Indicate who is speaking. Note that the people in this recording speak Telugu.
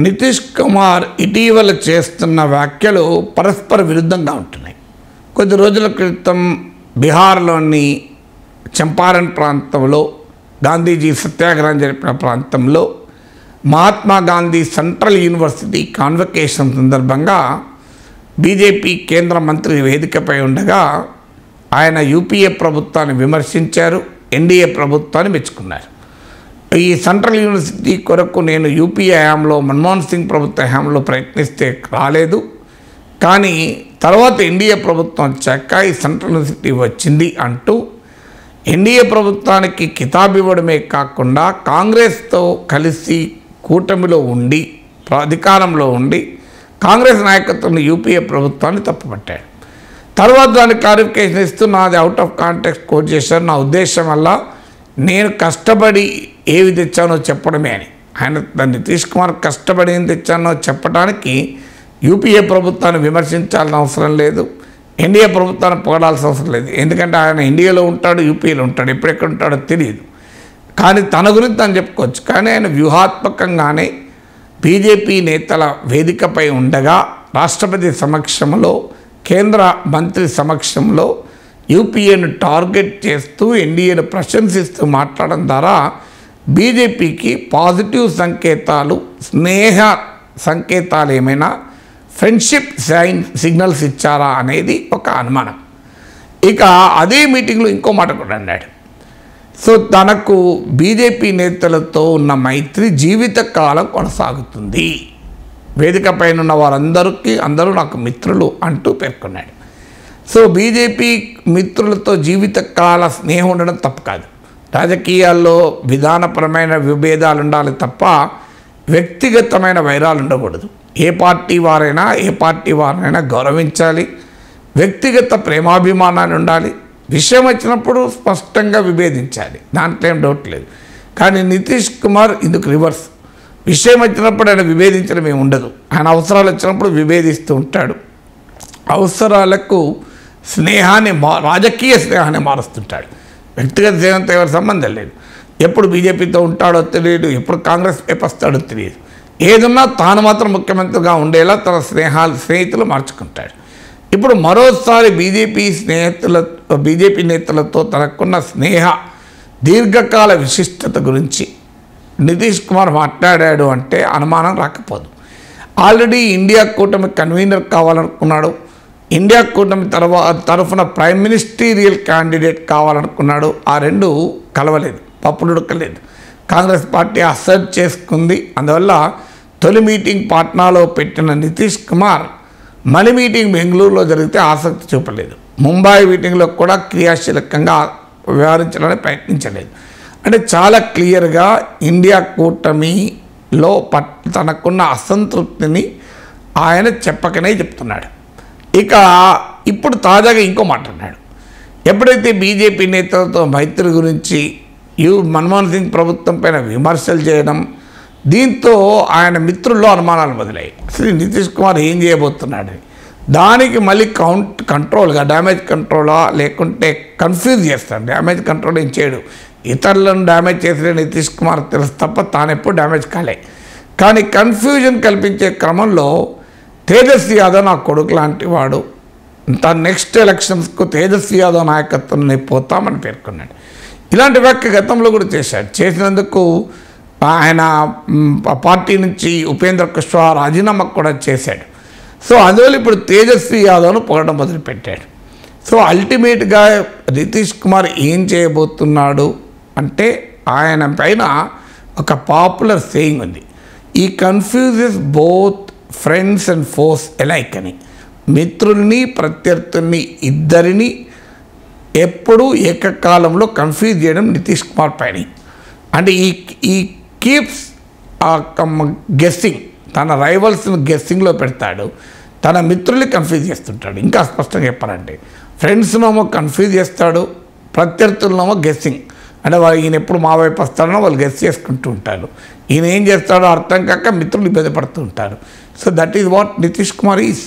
Speaker 1: నితీష్ కుమార్ ఇటీవల చేస్తున్న వ్యాఖ్యలు పరస్పర విరుద్ధంగా ఉంటున్నాయి. కొద్ది రోజుల క్రితం బీహార్లోని చంపారణ్ ప్రాంతంలో గాంధీజీ సత్యాగ్రహం జరిపిన ప్రాంతంలో Mahatma Gandhi central university convocation సందర్భంగా బీజేపీ కేంద్ర మంత్రి వేదికపై ఉండగా ఆయన యూపీఏ ప్రభుత్వాన్ని విమర్శించారు ఎన్డీఏ ప్రభుత్వాన్ని మెచ్చుకున్నారు. ఈ సెంట్రల్ యూనివర్సిటీ కొరకు నేను యూపీఏ హయాంలో మన్మోహన్ సింగ్ ప్రభుత్వ హయాంలో ప్రయత్నిస్తే రాలేదు. కానీ తర్వాత ఎన్డీఏ ప్రభుత్వం వచ్చాక ఈ సెంట్రల్ యూనివర్సిటీ వచ్చింది అంటూ ఎన్డీఏ ప్రభుత్వానికి కితాబు ఇవ్వడమే కాకుండా కాంగ్రెస్తో కలిసి కూటమిలో ఉండి అధికారంలో ఉండి కాంగ్రెస్ నాయకత్వం యూపీఏ ప్రభుత్వాన్ని తప్పుపట్టాడు. తర్వాత దానికి క్లారిఫికేషన్ ఇస్తూ నాది అవుట్ ఆఫ్ కాంటాక్ట్ కోట్ చేశారు. నా ఉద్దేశం వల్ల నేను కష్టపడి ఏవి తెచ్చానో చెప్పడమే అని. ఆయన దాన్ని నితీష్ కుమార్ కష్టపడి ఏం తెచ్చానో చెప్పడానికి యూపీఏ ప్రభుత్వాన్ని విమర్శించాల్సిన అవసరం లేదు. ఎన్డీఏ ప్రభుత్వాన్ని పొగడాల్సిన అవసరం లేదు. ఎందుకంటే ఆయన ఇండియాలో ఉంటాడు యూపీఏలో ఉంటాడు ఎప్పుడెక్కడ ఉంటాడో తెలియదు కానీ తన గురించి తను చెప్పుకోవచ్చు. కానీ ఆయన వ్యూహాత్మకంగానే బీజేపీ నేతల వేదికపై ఉండగా రాష్ట్రపతి సమక్షంలో కేంద్ర మంత్రి సమక్షంలో యూపీఏను టార్గెట్ చేస్తూ ఎన్డీఏను ప్రశంసిస్తూ మాట్లాడడం ద్వారా బీజేపీకి పాజిటివ్ సంకేతాలు స్నేహ సంకేతాలు ఏమైనా ఫ్రెండ్షిప్ సైన్ సిగ్నల్స్ ఇచ్చారా అనేది ఒక అనుమానం. ఇక అదే మీటింగ్లో ఇంకో మాట కూడా అన్నాడు. సో తనకు బీజేపీ నేతలతో ఉన్న మైత్రి జీవితకాలం కొనసాగుతుంది. వేదిక పైన ఉన్న వారందరికీ అందరూ నాకు మిత్రులు అంటూ పేర్కొన్నాడు. సో బీజేపీ మిత్రులతో జీవితకాల స్నేహం ఉండడం తప్పు కాదు. రాజకీయాల్లో విధానపరమైన విభేదాలు ఉండాలి తప్ప వ్యక్తిగతమైన వైరాలు ఉండకూడదు ఏ పార్టీ వారైనా ఏ పార్టీ వారైనా గౌరవించాలి. వ్యక్తిగత ప్రేమాభిమానాలు ఉండాలి విషయం వచ్చినప్పుడు స్పష్టంగా విభేదించాలి. దాంట్లో ఏం డౌట్ లేదు. కానీ నితీష్ కుమార్ ఇందుకు రివర్స్. విషయం వచ్చినప్పుడు ఆయన విభేదించడం ఏమి ఉండదు. ఆయన అవసరాలు వచ్చినప్పుడు విభేదిస్తూ ఉంటాడు. అవసరాలకు స్నేహాన్ని మా రాజకీయ స్నేహాన్ని మారుస్తుంటాడు. వ్యక్తిగత స్నేహంతో ఎవరి సంబంధం లేదు. ఎప్పుడు బీజేపీతో ఉంటాడో తెలియదు ఎప్పుడు కాంగ్రెస్ వైపు వస్తాడో తెలియదు. ఏదున్నా తాను మాత్రం ముఖ్యమంత్రిగా ఉండేలా తన స్నేహాలు స్నేహితులు మార్చుకుంటాడు. ఇప్పుడు మరోసారి బీజేపీ స్నేహితుల బీజేపీ నేతలతో తనకున్న స్నేహ దీర్ఘకాల విశిష్టత గురించి నితీష్ కుమార్ మాట్లాడాడు అంటే అనుమానం రాకపోదు. ఆల్రెడీ ఇండియా కూటమి కన్వీనర్ కావాలనుకున్నాడు. ఇండియా కూటమి తర్వాత తరఫున ప్రైమ్ మినిస్టీరియల్ క్యాండిడేట్ కావాలనుకున్నాడు. ఆ రెండు కలవలేదు పప్పుడుడకలేదు కాంగ్రెస్ పార్టీ అసర్ట్ చేసుకుంది. అందువల్ల తొలి మీటింగ్ పాట్నాలో పెట్టిన నితీష్ కుమార్ మలి మీటింగ్ బెంగళూరులో జరిగితే ఆసక్తి చూపలేదు. ముంబై మీటింగ్లో కూడా క్రియాశీలకంగా వ్యవహరించడానికి ప్రయత్నించలేదు. అంటే చాలా క్లియర్గా ఇండియా కూటమిలో పట్ తనకున్న అసంతృప్తిని ఆయన చెప్పకనే చెప్తున్నాడు. ఇక ఇప్పుడు తాజాగా ఇంకో మాట అన్నాడు. ఎప్పుడైతే బీజేపీ నేతలతో మైత్రి గురించి యు మన్మోహన్ సింగ్ ప్రభుత్వం పైన విమర్శలు చేయడం దీంతో ఆయన మిత్రుల్లో అనుమానాలు మొదలయ్యాయి. అసలు నితీష్ కుమార్ ఏం చేయబోతున్నాడు? దానికి మళ్ళీ కౌంట్ కంట్రోల్గా డ్యామేజ్ కంట్రోలా లేకుంటే కన్ఫ్యూజ్ చేస్తాడు. డ్యామేజ్ కంట్రోల్ ఏం చేయడు. ఇతరులను డ్యామేజ్ చేసిన నితీష్ కుమార్ తెలుసు తప్ప తానెప్పుడు డ్యామేజ్ కాలే. కానీ కన్ఫ్యూజన్ కల్పించే క్రమంలో తేజస్వి యాదవ్ నా కొడుకు లాంటి వాడు. తన నెక్స్ట్ ఎలక్షన్స్కు తేజస్వి యాదవ్ నాయకత్వంలో పోతామని పేర్కొన్నాడు. ఇలాంటి వ్యాఖ్య గతంలో కూడా చేశాడు. చేసినందుకు ఆయన పార్టీ నుంచి ఉపేంద్ర కుష్వాహ రాజీనామా కూడా చేశాడు. సో అందువల్ల ఇప్పుడు తేజస్వి యాదవ్ను పొగడం మొదలుపెట్టాడు. సో అల్టిమేట్గా నితీష్ కుమార్ ఏం చేయబోతున్నాడు అంటే ఆయన పైన ఒక పాపులర్ సేయింగ్ ఉంది. ఈ confuses both friends and foes alike అని. మిత్రుల్ని ప్రత్యర్థుల్ని ఇద్దరిని ఎప్పుడూ ఏకకాలంలో కన్ఫ్యూజ్ చేయడం నితీష్ కుమార్ పైని. అంటే ఈ ఈ కీప్స్ గెస్సింగ్ తన రైవల్స్ని గెస్సింగ్లో పెడతాడు. తన మిత్రుల్ని కన్ఫ్యూజ్ చేస్తుంటాడు. ఇంకా స్పష్టంగా చెప్పాలంటే ఫ్రెండ్స్నేమో కన్ఫ్యూజ్ చేస్తాడు ప్రత్యర్థులనేమో గెస్సింగ్. అంటే వాళ్ళు ఈయన ఎప్పుడు మా వైపు వస్తాడో వాళ్ళు గెస్ చేసుకుంటూ ఉంటారు. ఈయన ఏం చేస్తాడో అర్థం కాక మిత్రులు ఇబ్బంది పడుతూ ఉంటారు so that is what Nitish Kumar is